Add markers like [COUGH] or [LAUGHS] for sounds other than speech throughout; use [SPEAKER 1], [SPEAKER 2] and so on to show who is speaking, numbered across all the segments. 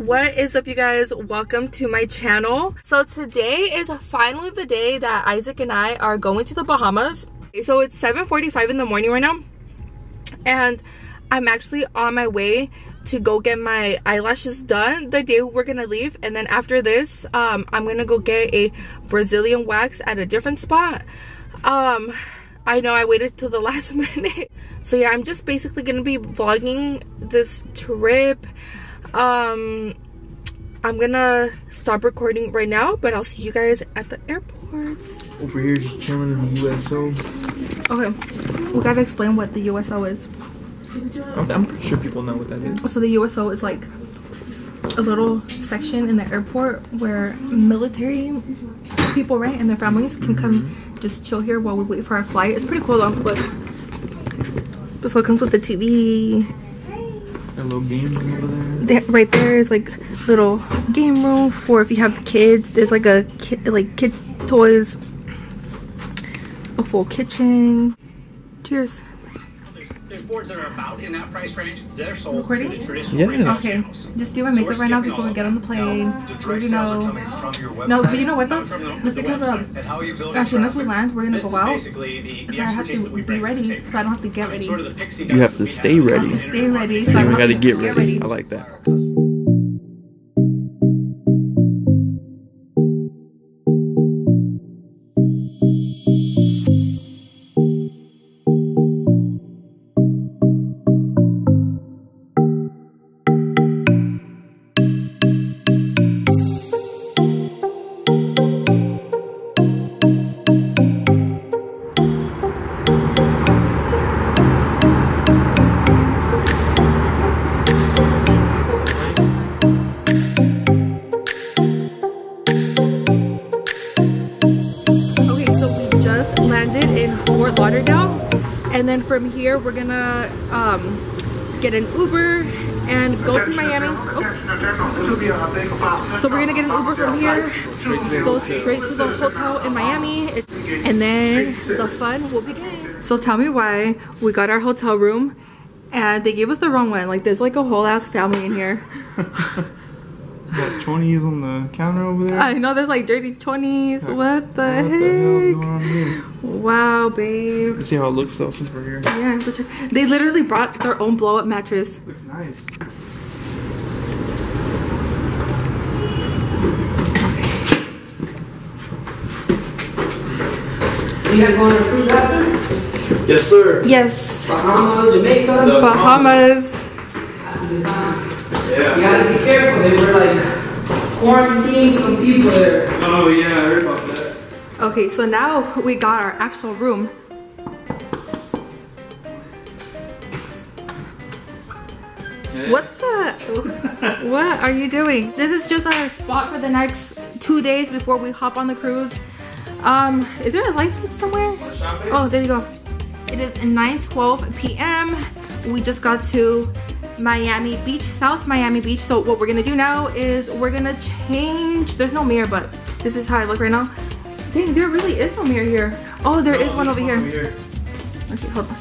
[SPEAKER 1] what is up you guys? Welcome to my channel. So today is finally the day that isaac and i are going to the bahamas. So it's 7:45 in the morning right now and i'm actually on my way to go get my eyelashes done the day we're gonna leave. And then after this um i'm gonna go get a brazilian wax at a different spot. Um i know i waited till the [LAUGHS] last minute. So yeah i'm just basically gonna be vlogging this trip um i'm gonna stop recording right now but i'll see you guys at the airport
[SPEAKER 2] Over here, just chilling in the USO.
[SPEAKER 1] okay we gotta explain what the uso is
[SPEAKER 2] I'm, I'm pretty sure people know what that is.
[SPEAKER 1] so the uso is like a little section in the airport where military people right and their families can come just chill here while we wait for our flight it's pretty cool though look this one comes with the tv
[SPEAKER 2] A little game room over there.
[SPEAKER 1] There- right there is like little game room for if you have kids. There's like a like kid toys, a full kitchen. Cheers.
[SPEAKER 3] There's boards that are about in that price range. They're sold
[SPEAKER 1] Recording?
[SPEAKER 3] to the traditional
[SPEAKER 2] Yes.
[SPEAKER 3] retail
[SPEAKER 1] Okay,
[SPEAKER 3] channels.
[SPEAKER 1] just do my makeup
[SPEAKER 3] we're
[SPEAKER 1] right now before we get on the
[SPEAKER 3] of
[SPEAKER 1] plane.
[SPEAKER 4] The
[SPEAKER 1] We
[SPEAKER 4] direct
[SPEAKER 1] already know.
[SPEAKER 4] coming from your website.
[SPEAKER 1] No, but you know what though?
[SPEAKER 3] The-
[SPEAKER 1] Just because um,
[SPEAKER 3] website.
[SPEAKER 4] And how you build
[SPEAKER 1] as soon as we land, we're gonna
[SPEAKER 3] This
[SPEAKER 1] go out.
[SPEAKER 3] the, the
[SPEAKER 1] So I have
[SPEAKER 3] expertise that we
[SPEAKER 1] to be
[SPEAKER 3] bring to the
[SPEAKER 1] ready, so I don't have to get
[SPEAKER 3] And
[SPEAKER 1] ready.
[SPEAKER 3] sort of the pixie
[SPEAKER 2] You have to stay ready.
[SPEAKER 1] Stay ready,
[SPEAKER 3] market.
[SPEAKER 1] so I
[SPEAKER 2] You
[SPEAKER 1] don't
[SPEAKER 2] got to get
[SPEAKER 1] get
[SPEAKER 2] ready.
[SPEAKER 1] ready.
[SPEAKER 2] I like that.
[SPEAKER 1] Miami. Oh. So we're gonna get an Uber from here, go straight to the hotel in Miami, and then the fun will begin. So tell me why we got our hotel room and they gave us the wrong one. Like there's like a whole ass family in here. [LAUGHS]
[SPEAKER 2] Got 20s on the counter over there.
[SPEAKER 1] I know there's like dirty 20s. What the
[SPEAKER 2] what the hell's
[SPEAKER 1] heck?
[SPEAKER 2] going on here?
[SPEAKER 1] Wow, babe.
[SPEAKER 2] Let's see how it looks though since we're here.
[SPEAKER 1] Yeah. They literally brought their own blow up mattress.
[SPEAKER 2] Looks nice.
[SPEAKER 5] You guys going to cruise after?
[SPEAKER 2] Yes, sir.
[SPEAKER 1] Yes,
[SPEAKER 5] Bahamas, Jamaica?
[SPEAKER 1] Bahamas.
[SPEAKER 5] That's a good time. You gotta be careful. They were like quarantining some people there.
[SPEAKER 2] Oh, yeah, I heard about that.
[SPEAKER 1] Okay, so now we got our actual room. What the? [LAUGHS] what are you doing? This is just our spot for the next two days before we hop on the cruise. Um, is there a light switch somewhere? Oh, there you go. It is 9:12 p.m. We just got to Miami Beach, South Miami Beach. So what we're gonna do now is we're gonna change. There's no mirror, but this is how I look right now. Dang, there really is no mirror here. Oh, there is one over here. Okay, hold on.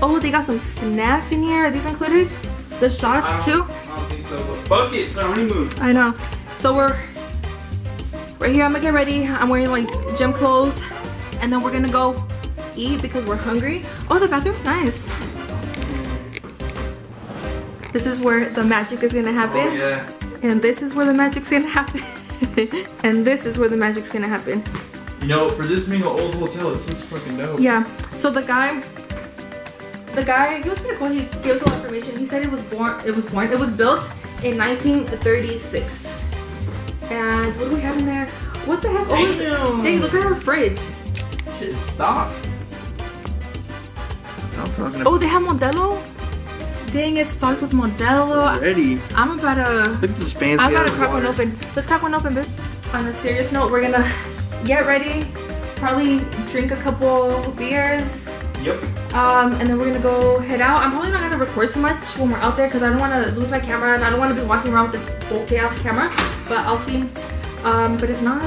[SPEAKER 1] Oh, they got some snacks in here. Are these included? The shots too?
[SPEAKER 2] I don't think so. But our honeymoon.
[SPEAKER 1] I know. So we're right here. I'm gonna get ready. I'm wearing like gym clothes, and then we're gonna go eat because we're hungry. Oh, the bathroom's nice. This is where the magic is gonna happen,
[SPEAKER 2] Oh, yeah.
[SPEAKER 1] and this is where the magic's gonna happen, [LAUGHS] and this is where the magic's gonna happen.
[SPEAKER 2] You know, for this being an old hotel, this looks fucking dope.
[SPEAKER 1] Yeah. So the guy, the guy, he was pretty cool. He gave us all information. He said it was born. It was born. It was built in 1936. And what do we have in there? What the heck? Oh,
[SPEAKER 2] Damn.
[SPEAKER 1] hey, look at our fridge.
[SPEAKER 2] Shit, stop. That's what I'm talking oh, about.
[SPEAKER 1] Oh, they have Modelo. Dang, it starts with Modelo.
[SPEAKER 2] Ready.
[SPEAKER 1] I'm about to.
[SPEAKER 2] Look at this fancy
[SPEAKER 1] I'm about to crack one open. Let's crack one open, bitch. On a serious note, we're gonna get ready. Probably drink a couple beers.
[SPEAKER 2] Yep.
[SPEAKER 1] Um, and then we're gonna go head out. I'm probably not gonna record too much when we're out there because I don't want to lose my camera and I don't want to be walking around with this bulky ass camera. But I'll see. Um, but if not,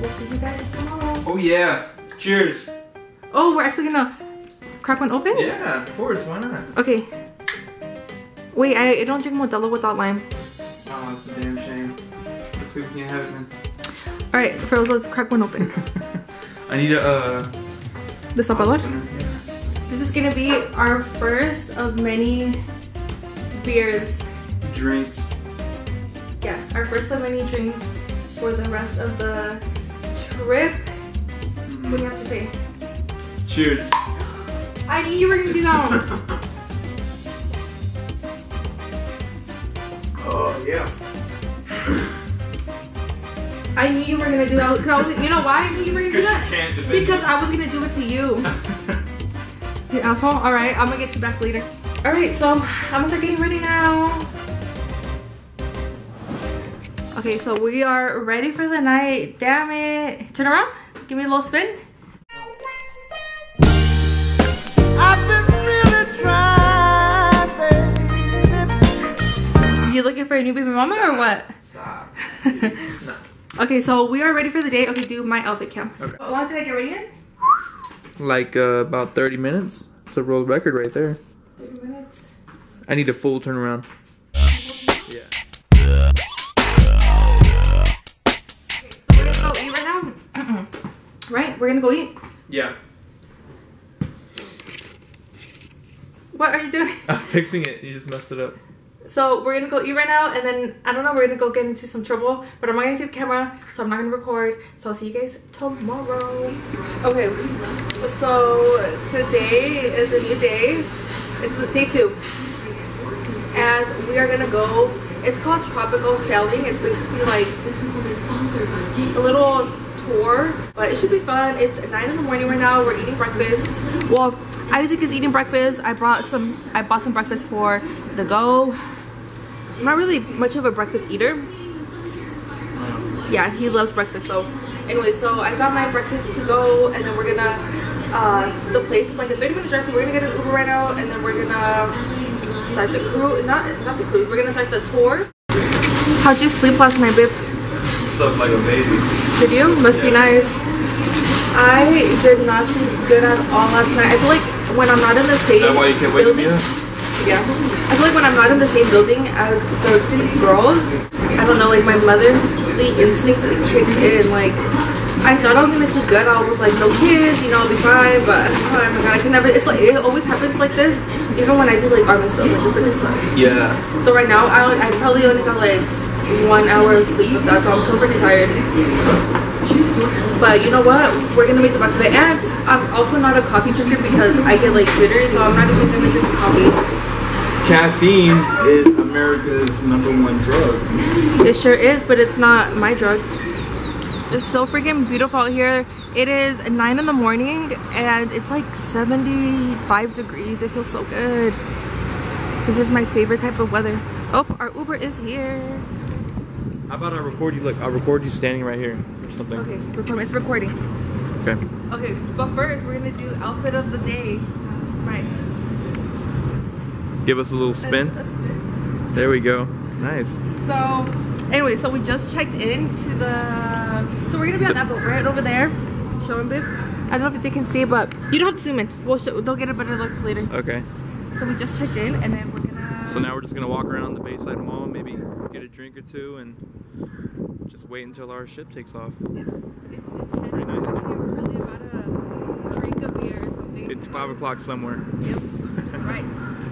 [SPEAKER 1] we'll see you guys tomorrow.
[SPEAKER 2] Oh yeah. Cheers.
[SPEAKER 1] Oh, we're actually gonna crack one open.
[SPEAKER 2] Yeah, of course. Why not?
[SPEAKER 1] Okay. Wait, I, I don't drink Modelo without lime.
[SPEAKER 2] Oh, it's a damn shame. Looks like we can't have it then.
[SPEAKER 1] All right, Froze, let's crack one open. [LAUGHS]
[SPEAKER 2] I need a, uh...
[SPEAKER 1] The Salvador. This is gonna be our first of many beers.
[SPEAKER 2] Drinks.
[SPEAKER 1] Yeah, our first of many drinks for the rest of the trip. What do you have to say?
[SPEAKER 2] Cheers.
[SPEAKER 1] I knew you were gonna do that one. [LAUGHS]
[SPEAKER 2] Oh, yeah.
[SPEAKER 1] I knew you were gonna do that. was, you know why I knew you were gonna do that? Because I was gonna do it to you. [LAUGHS] You asshole. All right, I'm gonna get you back later. All right, so I'm gonna start getting ready now. Okay, so we are ready for the night. Damn it! Turn around. Give me a little spin.
[SPEAKER 4] Really trying.
[SPEAKER 1] You looking for a new baby mama or what?
[SPEAKER 2] Stop. [LAUGHS]
[SPEAKER 1] Okay, so we are ready for the day. Okay, do my outfit cam. Okay. How long did I get ready in?
[SPEAKER 2] Like, uh, about 30 minutes. It's a world record right there.
[SPEAKER 1] 30 minutes.
[SPEAKER 2] I need a full turnaround. Yeah.
[SPEAKER 1] So we're gonna go eat right now. [CLEARS THROAT] right? We're gonna go eat.
[SPEAKER 2] Yeah. [LAUGHS]
[SPEAKER 1] What are you doing?
[SPEAKER 2] I'm fixing it. You just messed it up.
[SPEAKER 1] So we're gonna go eat right now, and then I don't know. We're gonna go get into some trouble, but I'm not gonna see the camera, so I'm not gonna record. So I'll see you guys tomorrow. Okay. So today is a new day. It's day two, and we are gonna go. It's called tropical sailing. It's basically like a little tour, but it should be fun. It's nine in the morning right now. We're eating breakfast. Well, Isaac is eating breakfast. I brought some. I bought some breakfast for the go. I'm not really much of a breakfast eater. Yeah, he loves breakfast. So, anyway, so I got my breakfast to go, and then we're gonna. Uh, the place is like a 30 minute drive, so we're gonna get an Uber right now, and then we're gonna start the cruise. Not it's not the cruise. We're gonna start the tour. How'd you sleep last night, babe?
[SPEAKER 2] Slept like a baby.
[SPEAKER 1] Did you? Must be nice. I did not sleep good at all last night. I feel like when I'm not in the same
[SPEAKER 2] Is that why you kept waking me up?
[SPEAKER 1] Yeah. I feel like when I'm not in the same building as the girls, I don't know, like my motherly instinct kicks in. Like I thought I was gonna sleep good. I was like, no kids, you know, I'll be fine. But oh my god, I can never. It's like it always happens like this. Even when I do like arm stuff, like this really sucks.
[SPEAKER 2] Yeah.
[SPEAKER 1] So right now, I, I probably only got like one hour of sleep. That's why I'm so pretty tired. But you know what? We're gonna make the best of it. And I'm also not a coffee drinker because I get like jittery, so I'm not even gonna drink coffee.
[SPEAKER 2] Caffeine is America's number one drug.
[SPEAKER 1] It sure is, but it's not my drug. It's so freaking beautiful out here. It is 9 in the morning and it's like 75 degrees. It feels so good. This is my favorite type of weather. Oh, our Uber is here.
[SPEAKER 2] How about I record you? Look, I'll record you standing right here or something.
[SPEAKER 1] Okay, record. It's recording.
[SPEAKER 2] Okay.
[SPEAKER 1] Okay, but first we're gonna do outfit of the day. Right.
[SPEAKER 2] Give us a little spin.
[SPEAKER 1] A spin.
[SPEAKER 2] There we go. Nice.
[SPEAKER 1] So, anyway, so we just checked in to the. So we're gonna be on that boat right over there. Show them, babe. I don't know if they can see, but you don't have to zoom in. We'll show, they'll get a better look later.
[SPEAKER 2] Okay.
[SPEAKER 1] So we just checked in, and then we're gonna.
[SPEAKER 2] So now we're just gonna walk around the Bayside Mall, maybe get a drink or two, and just wait until our ship takes off.
[SPEAKER 1] It's, it's, it's
[SPEAKER 2] Pretty nice.
[SPEAKER 1] Really about to drink a beer or something.
[SPEAKER 2] It's five o'clock somewhere.
[SPEAKER 1] Yep. [LAUGHS] Right.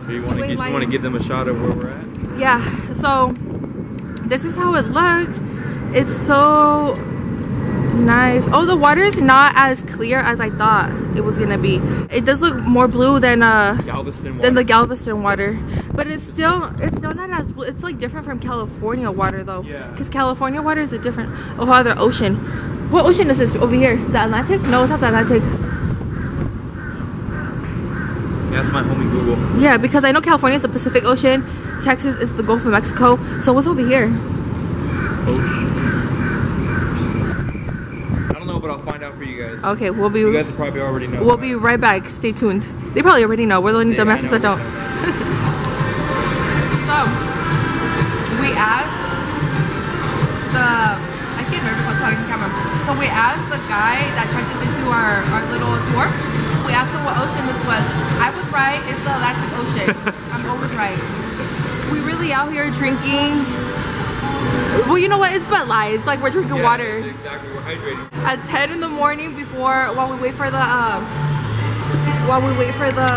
[SPEAKER 2] Do you want to get you want to give them a shot of where we're at?
[SPEAKER 1] Yeah, so this is how it looks. It's so nice. Oh, the water is not as clear as I thought it was gonna be. It does look more blue than uh
[SPEAKER 2] Galveston water.
[SPEAKER 1] than the Galveston water, but it's still it's still not as blue. It's like different from California water though.
[SPEAKER 2] Yeah.
[SPEAKER 1] Because California water is a different oh other ocean. What ocean is this over here? The Atlantic? No, it's not the Atlantic.
[SPEAKER 2] That's my homie Google.
[SPEAKER 1] Yeah, because I know California is the Pacific Ocean, Texas is the Gulf of Mexico. So what's over here?
[SPEAKER 2] I don't know, but I'll find out for you guys.
[SPEAKER 1] Okay, we'll be
[SPEAKER 2] You guys will probably already know.
[SPEAKER 1] we'll be right back. Stay tuned. They probably already know. We're the only
[SPEAKER 2] Yeah,
[SPEAKER 1] dumbasses that don't. [LAUGHS] so we asked the I get nervous on talking to camera. So we asked the guy that checked us into our, our little tour. We asked him what ocean this was. I was right. It's the Atlantic Ocean. [LAUGHS] I'm always right. We really out here drinking. Well, you know what? It's Bud Light. It's like we're drinking water
[SPEAKER 2] Exactly, we're hydrating.
[SPEAKER 1] at 10 in the morning before while we wait for the um while we wait for the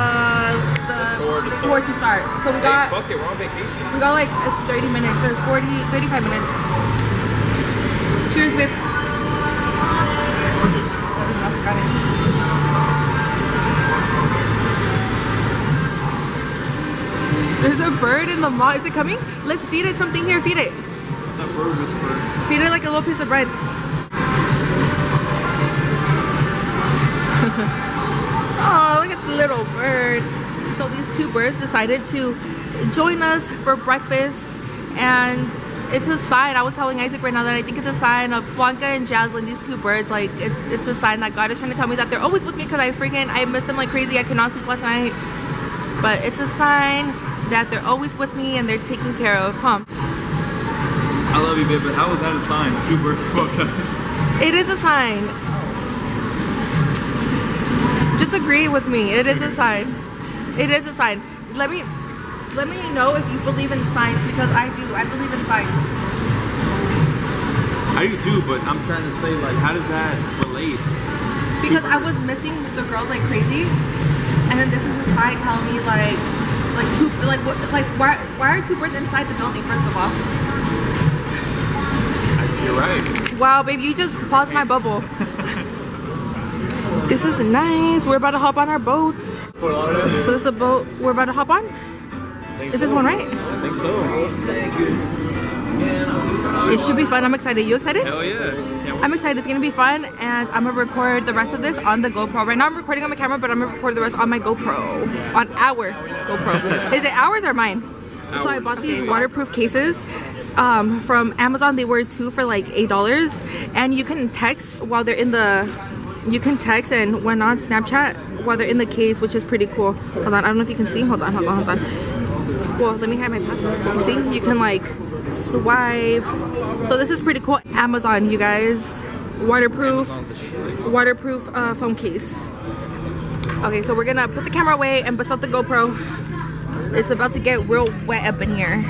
[SPEAKER 1] the,
[SPEAKER 2] tour to
[SPEAKER 1] the
[SPEAKER 2] start.
[SPEAKER 1] tour to start. So we
[SPEAKER 2] Hey,
[SPEAKER 1] got
[SPEAKER 2] fuck it, we're on vacation.
[SPEAKER 1] we got like uh, 30 minutes or 40 35 minutes. Cheers, babe. Got There's a bird in the mall. Is it coming? Let's feed it something here. Feed it.
[SPEAKER 2] That bird whisperer.
[SPEAKER 1] Feed it like a little piece of bread. [LAUGHS] oh, look at the little bird. So these two birds decided to join us for breakfast and it's a sign. I was telling Isaac right now that I think it's a sign of Blanca and Jaslyn, these two birds. Like, it, it's a sign that God is trying to tell me that they're always with me because I freaking, I miss them like crazy. I could not sleep last night. But it's a sign that they're always with me and they're taken care of, huh?
[SPEAKER 2] I love you, babe, but how is that a sign? Two birds go up to us.
[SPEAKER 1] It is a sign. Just agree with me. It is a sign. It is a sign. Let me let me know if you believe in signs because I do. I believe in signs.
[SPEAKER 2] I do too, but I'm trying to say, like, how does that relate?
[SPEAKER 1] Because I was missing the girls like crazy, and then this is a sign telling me like like two like what like why why are two birds inside the building first of all?
[SPEAKER 2] You're right.
[SPEAKER 1] Wow, babe, you just paused my bubble. this is nice. We're about to hop on our boat. So this is a boat we're about to hop on. Is this one right?
[SPEAKER 2] I think so.
[SPEAKER 1] It should be fun. I'm excited. You excited?
[SPEAKER 2] Hell yeah.
[SPEAKER 1] I'm excited. It's gonna be fun, and I'm gonna record the rest of this on the GoPro. Right now, I'm recording on my camera, but I'm gonna record the rest on my GoPro, on our GoPro. [LAUGHS] Is it ours or mine? So I bought these waterproof cases um, from Amazon. They were two for like eight dollars, and you can text while they're in the. You can text and when on Snapchat while they're in the case, which is pretty cool. Hold on, I don't know if you can see. Hold on, hold on, hold on. Well, let me have my password. You see, you can like swipe. So this is pretty cool. Amazon, you guys. Waterproof, waterproof uh, phone case. Okay, so we're gonna put the camera away and bust out the GoPro. It's about to get real wet up in here.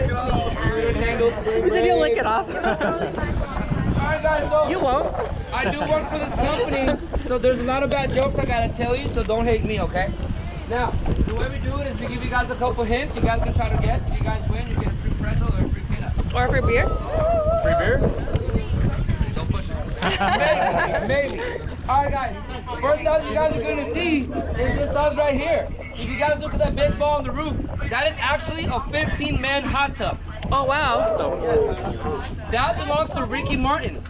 [SPEAKER 1] You said you'll lick it off.
[SPEAKER 6] Alright guys, so
[SPEAKER 1] You won't.
[SPEAKER 6] I do work for this company, so there's a lot of bad jokes I gotta tell you, so don't hate me, okay? Now, the way we do it is we give you guys a couple hints. You guys can try to guess. If you guys win, you get a free pretzel or a free peanut.
[SPEAKER 1] Or for beer?
[SPEAKER 2] Free beer? [LAUGHS]
[SPEAKER 6] Don't push it. maybe, maybe. Alright guys, first house you guys are gonna see is this house right here. If you guys look at that big ball on the roof, that is actually a 15 man hot tub.
[SPEAKER 1] Oh wow.
[SPEAKER 6] Yes. That belongs to Ricky Martin.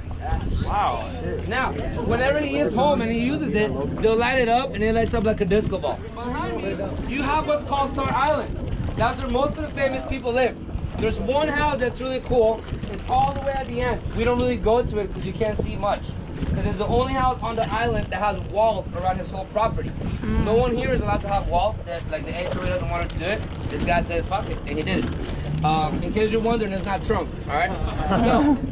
[SPEAKER 6] Wow. Now, whenever he is home and he uses it, they'll light it up and it lights up like a disco ball. Behind me, you have what's called Star Island. That's where most of the famous people live. There's one house that's really cool. It's all the way at the end. We don't really go to it because you can't see much. Because it's the only house on the island that has walls around his whole property. No one here is allowed to have walls. That like the HOA doesn't want him to do it. This guy said, "Fuck it," and he did it. Um, in case you're wondering, it's not Trump. All right. So. [LAUGHS]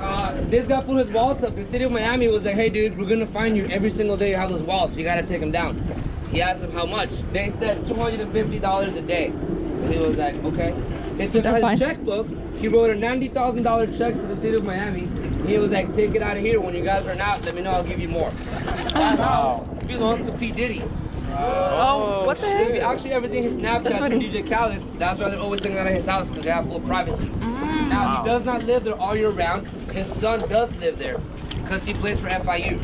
[SPEAKER 6] Uh, this guy put his walls up. The city of Miami was like, hey dude, we're gonna find you every single day you have those walls, so you gotta take them down. He asked them how much. They said $250 a day. So he was like, okay. They took
[SPEAKER 1] That's
[SPEAKER 6] out
[SPEAKER 1] fine.
[SPEAKER 6] his checkbook. He wrote a $90,000 check to the city of Miami. He was like, take it out of here. When you guys run out, let me know, I'll give you more. That house belongs to P. Diddy.
[SPEAKER 1] Oh, what the heck?
[SPEAKER 6] If you actually ever seen his
[SPEAKER 1] Snapchat
[SPEAKER 6] Snapchats from. DJ Khaled's, that's why they're always singing out of his house because they have full privacy.
[SPEAKER 1] Mm.
[SPEAKER 6] Now he does not live there all year round. His son does live there because he plays for FIU.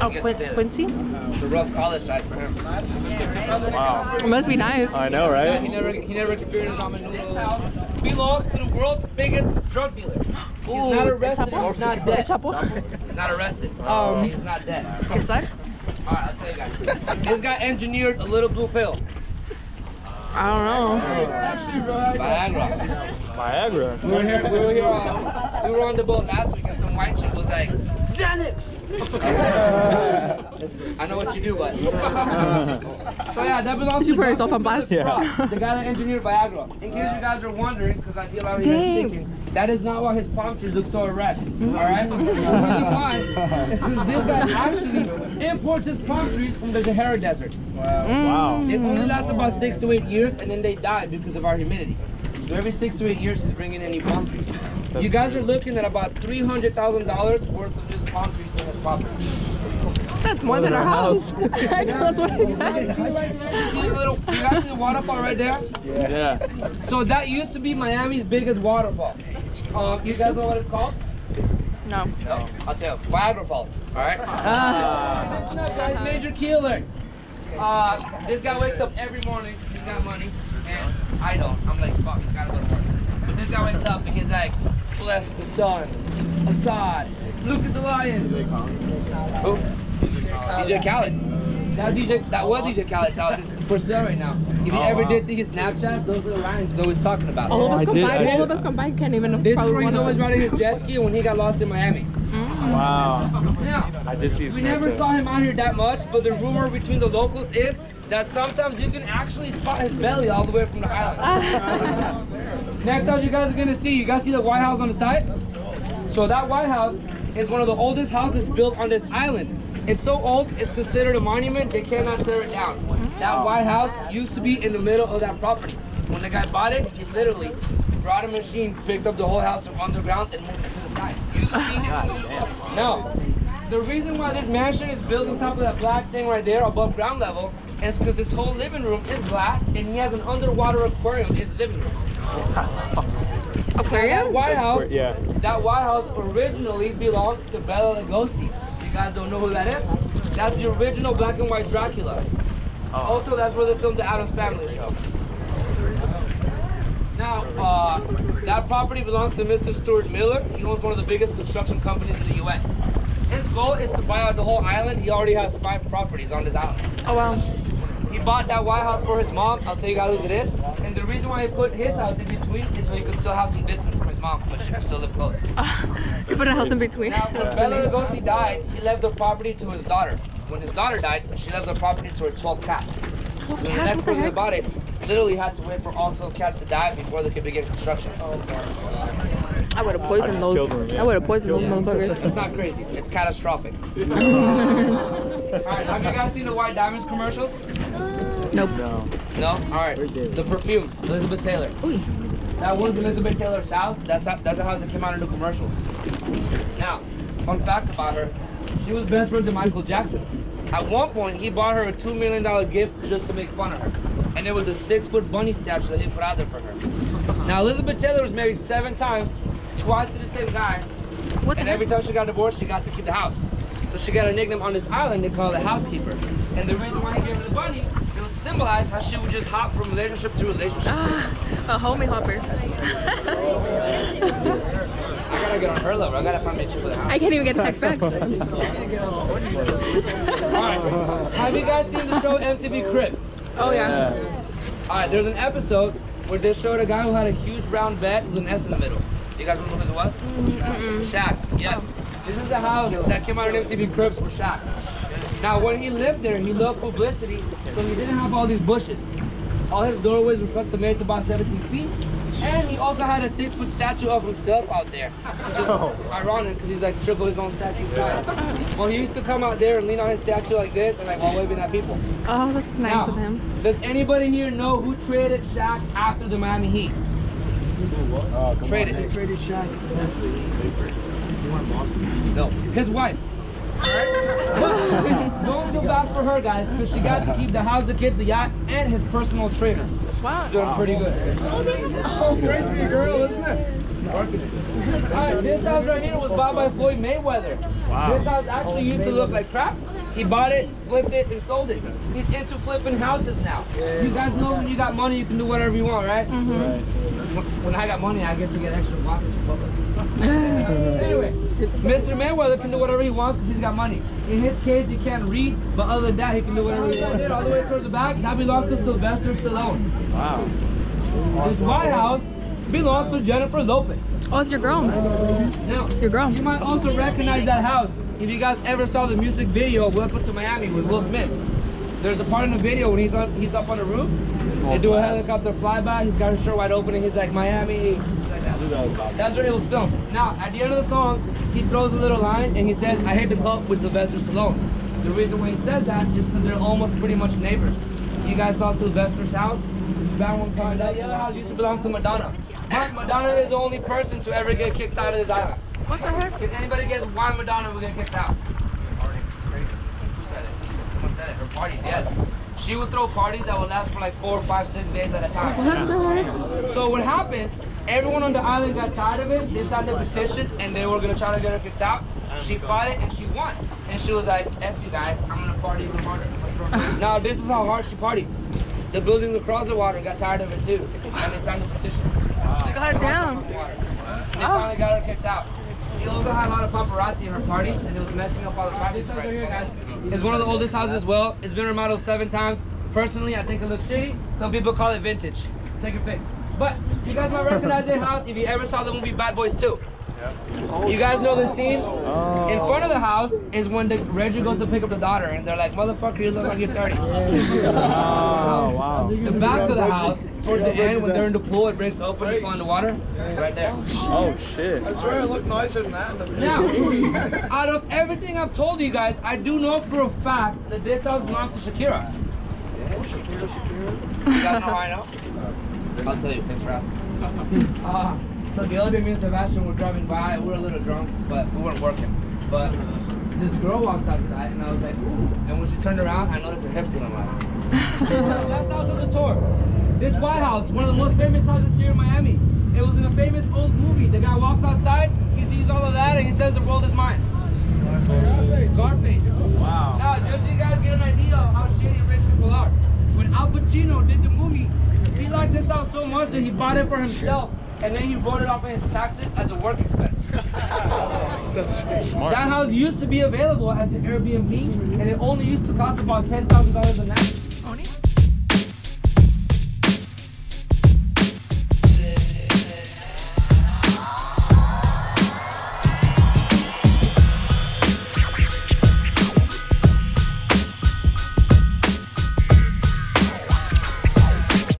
[SPEAKER 1] Oh,
[SPEAKER 6] He gets to
[SPEAKER 1] Quin-
[SPEAKER 6] stay there.
[SPEAKER 1] Quincy?
[SPEAKER 6] It's a rough college side for him.
[SPEAKER 2] Wow.
[SPEAKER 1] It must be nice.
[SPEAKER 2] I know,
[SPEAKER 6] Yeah,
[SPEAKER 2] right?
[SPEAKER 6] he never he never experienced ramen noodles. Belongs to the world's biggest drug dealer. He's [GASPS]
[SPEAKER 1] Ooh,
[SPEAKER 6] not arrested. He's not dead. He's not arrested. [LAUGHS]
[SPEAKER 1] Um,
[SPEAKER 6] he's not dead.
[SPEAKER 1] ¿Qué son?
[SPEAKER 6] All right, I'll tell you guys. This guy engineered a little blue pill.
[SPEAKER 1] I don't know.
[SPEAKER 6] Viagra.
[SPEAKER 2] Viagra.
[SPEAKER 6] We were here. We were here. Uh, we were on the boat last week, and some white chick was like, "Xanax." Listen, [LAUGHS] I know what you do, but. [LAUGHS] so yeah, that belongs
[SPEAKER 1] She
[SPEAKER 6] to
[SPEAKER 1] put
[SPEAKER 6] Dr.
[SPEAKER 1] herself on blast?
[SPEAKER 2] Yeah.
[SPEAKER 6] The guy that engineered Viagra. In case you guys are wondering, because I see a lot of you guys thinking, that is not why his palm trees look so erect. Mm-hmm. All right. [LAUGHS] The why is because this guy actually imports his palm trees from the Sahara Desert.
[SPEAKER 2] Wow.
[SPEAKER 6] Mm. it only lasts about six to eight years, and then they die because of our humidity. So every six to eight years, he's bringing in new palm trees. You guys are looking at about three hundred thousand dollars worth of just palm trees in his property.
[SPEAKER 1] That's more than our house. [LAUGHS] I know, that's what I [LAUGHS] said.
[SPEAKER 6] See the little, you guys see the waterfall right there?
[SPEAKER 2] Yeah.
[SPEAKER 6] So that used to be Miami's biggest waterfall. Um, you guys know what it's called?
[SPEAKER 1] No.
[SPEAKER 6] No. I'll tell you. Viagra Falls. All right.
[SPEAKER 1] Ah.
[SPEAKER 6] Listen up, guys. Major key alert. Uh, this guy wakes up every morning. He's got money, and I don't. I'm like, fuck, I gotta go to work. But this guy wakes up and he's like, bless the sun, Assad, look at the lions. Who? DJ Khaled. That was DJ, that was DJ Khaled's house. It's for sale right now. If you
[SPEAKER 2] Oh,
[SPEAKER 6] ever
[SPEAKER 2] wow.
[SPEAKER 6] did see his Snapchat, those are the lines he's always talking about.
[SPEAKER 1] All of us
[SPEAKER 2] I did-
[SPEAKER 1] combined, all of us combined can't even
[SPEAKER 6] This is where he's
[SPEAKER 1] one of
[SPEAKER 6] always
[SPEAKER 1] us.
[SPEAKER 6] riding his jet ski when he got lost in Miami.
[SPEAKER 1] Mm.
[SPEAKER 2] Wow.
[SPEAKER 6] Now,
[SPEAKER 2] I did see his
[SPEAKER 6] we never saw him out here that much, but the rumor between the locals is that sometimes you can actually spot his belly all the way from the island. [LAUGHS] Next house you guys are gonna see, you guys see the White House on the side? So that White House is one of the oldest houses built on this island. It's so old, it's considered a monument, they cannot tear it down. That White House used to be in the middle of that property. When the guy bought it, he literally brought a machine, picked up the whole house from underground and moved it to the side. Used to be no. The reason why this mansion is built on top of that black thing right there above ground level is because his whole living room is glass and he has an underwater aquarium in his living room. [LAUGHS] That
[SPEAKER 1] Aquarium?
[SPEAKER 6] White House,
[SPEAKER 2] great, yeah.
[SPEAKER 6] that White House originally belonged to Bela Lugosi. You guys don't know who that is? That's the original black and white Dracula. Also, that's where they filmed the Addams Family show. Now, uh, that property belongs to Mr. Stuart Miller. He owns one of the biggest construction companies in the U.S. His goal is to buy out the whole island. He already has five properties on this island.
[SPEAKER 1] Oh wow.
[SPEAKER 6] He bought that White House for his mom. I'll tell you guys whose it is. And the reason why he put his house in between is so he could still have some distance from his mom, but she could still live close. [LAUGHS]
[SPEAKER 1] you put a house in between.
[SPEAKER 6] Now, when Bela Lugosi died, he left the property to his daughter. When his daughter died, she left the property to her 12 cats. When the
[SPEAKER 1] cats?
[SPEAKER 6] next
[SPEAKER 1] What the
[SPEAKER 6] person that
[SPEAKER 1] heck?
[SPEAKER 6] bought it literally had to wait for all 12 cats to die before they could begin construction.
[SPEAKER 1] I would have poisoned those.
[SPEAKER 2] killed yeah.
[SPEAKER 1] I would have poisoned those motherfuckers.
[SPEAKER 6] It's not crazy. It's catastrophic. [LAUGHS] Alright, have you guys seen the White Diamonds commercials?
[SPEAKER 1] Nope.
[SPEAKER 2] No.
[SPEAKER 6] No? Alright. The perfume, Elizabeth Taylor.
[SPEAKER 1] Ooh.
[SPEAKER 6] That was Elizabeth Taylor's house. That's how, that's the house that came out in the commercials. Now, fun fact about her, she was best friends with Michael Jackson. At one point, he bought her a $2 million gift just to make fun of her. And it was a six-foot bunny statue that he put out there for her. Now, Elizabeth Taylor was married seven times, twice to the same guy.
[SPEAKER 1] What the
[SPEAKER 6] And
[SPEAKER 1] heck?
[SPEAKER 6] every time she got divorced, she got to keep the house. So she got a nickname on this island they call the housekeeper. And the reason why he gave her the bunny, it would symbolize how she would just hop from relationship to relationship.
[SPEAKER 1] Ah, a homie hopper. [LAUGHS]
[SPEAKER 6] I gotta get on her level. I gotta find a chick for the house.
[SPEAKER 1] I can't even get a text back. [LAUGHS] [LAUGHS]
[SPEAKER 6] Alright. Have you guys seen the show MTV Cribs?
[SPEAKER 1] Oh yeah.
[SPEAKER 2] Yeah.
[SPEAKER 6] Alright, there's an episode where they showed a guy who had a huge round bed with an S in the middle. You guys remember who it was? Mm, -mm. Shaq. Yes. This is the house that came out on MTV Cribs for Shaq. Now, when he lived there, he loved publicity, so he didn't have all these bushes. All his doorways were custom made to about 17 feet, and he also had a six foot statue of himself out there, which is oh. ironic because he's like triple his own statue size. Well, he used to come out there and lean on his statue like this and like while waving at people.
[SPEAKER 1] Oh, that's nice
[SPEAKER 6] Now,
[SPEAKER 1] of him.
[SPEAKER 6] Does anybody here know who traded Shaq after the Miami Heat? Traded.
[SPEAKER 7] They traded Shaq. You want Boston?
[SPEAKER 6] No, his wife. But [LAUGHS] don't feel bad for her, guys, because she got to keep the house, the kids, the yacht, and his personal trainer.
[SPEAKER 1] Wow.
[SPEAKER 6] Doing pretty good. Oh, it's oh, great for your girl, isn't it? Alright, this house right here was bought by Floyd Mayweather. Wow. This house actually used to look like crap. Oh, He bought it, flipped it, and sold it. He's into flipping houses now. You guys know when you got money, you can do whatever you want, right? Mm-hmm. When when I got money, I get to get extra blockage [LAUGHS] anyway, Mr. Mayweather can do whatever he wants because he's got money. In his case, he can't read, but other than that, he can do whatever he wants. All the way towards the back, that belongs to Sylvester Stallone.
[SPEAKER 2] Wow.
[SPEAKER 6] This White House belongs to Jennifer Lopez.
[SPEAKER 1] Oh, it's your girl.
[SPEAKER 6] Now,
[SPEAKER 1] Your girl.
[SPEAKER 6] you might also recognize that house if you guys ever saw the music video of Welcome to Miami with Will Smith. There's a part in the video when he's on he's up on the roof. They do a helicopter flyby. He's got his shirt wide open and he's like Miami. like that. That's where it was filmed. Now at the end of the song, he throws a little line and he says, "I hate the club with Sylvester Stallone." The reason why he says that is because they're almost pretty much neighbors. You guys saw Sylvester's house. Part, that other house used to belong to Madonna. Madonna is the only person to ever get kicked out of this island.
[SPEAKER 1] What the heck?
[SPEAKER 6] Can anybody guess why Madonna will get kicked out? Who said it? Someone said it. Her parties, yes. She would throw parties that would last for like four, five, six days at a time.
[SPEAKER 1] What the heck?
[SPEAKER 6] So what happened, everyone on the island got tired of it. They started a petition and they were gonna try to get her kicked out. She fought it and she won. And she was like, F you guys, I'm gonna party even harder. [LAUGHS] now this is how hard she partied. The building across the water got tired of it too. And they signed a petition.
[SPEAKER 1] God damn.
[SPEAKER 6] They finally got her kicked out. She also had a lot of paparazzi in her parties, and it was messing up all the parties. This right here, guys, is one of the oldest houses as well. It's been remodeled seven times. Personally, I think it looks shitty. Some people call it vintage. Take your pick. But you guys might recognize this house if you ever saw the movie Bad Boys 2. You guys know the scene? In front of the house is when the Reggie goes to pick up the daughter, and they're like, "Motherfucker, you look like you're 30." [LAUGHS]
[SPEAKER 2] Oh, wow.
[SPEAKER 6] The back of the house, towards the end, when they're in the pool, it breaks open, you fall in the water. Right there.
[SPEAKER 2] Oh, shit.
[SPEAKER 6] swear it looked nicer than that. Now, [LAUGHS] out of everything I've told you guys, I do know for a fact that this house belongs to Shakira. Yeah, Shakira, Shakira? You guys know how I know? I'll tell you. Thanks for asking. [LAUGHS] Uh, so the other day, me and Sebastian were driving by. We were a little drunk, but we weren't working. But this girl walked outside, and I was like, ooh. And when she turned around, I noticed her hips didn't line. [LAUGHS] That's house of the tour. This White House, one of the most famous houses here in Miami. It was in a famous old movie. The guy walks outside, he sees all of that, and he says the world is mine. Scarface.
[SPEAKER 2] Wow.
[SPEAKER 6] Now, just so you guys get an idea of how shitty rich people are. When Al Pacino did the movie, he liked this house so much that he bought it for himself, and then he wrote it off in his taxes as a work expense. [LAUGHS]
[SPEAKER 2] That's smart.
[SPEAKER 6] That house used to be available as an Airbnb, and it only used to cost about ten thousand dollars a night.